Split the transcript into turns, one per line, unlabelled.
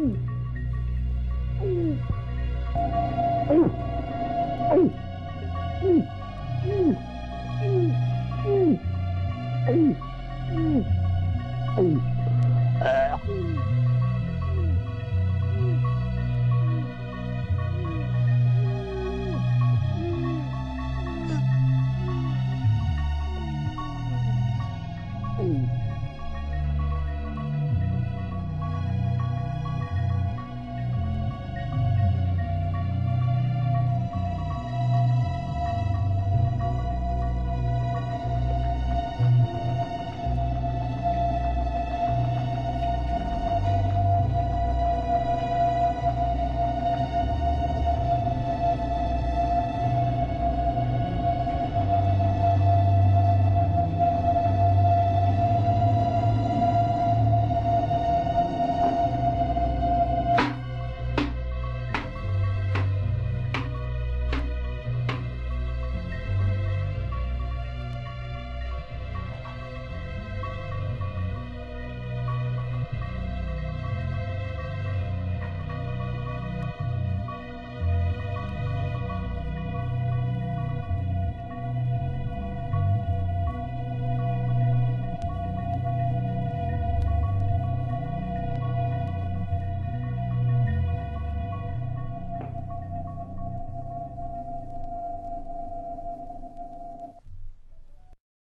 Mm.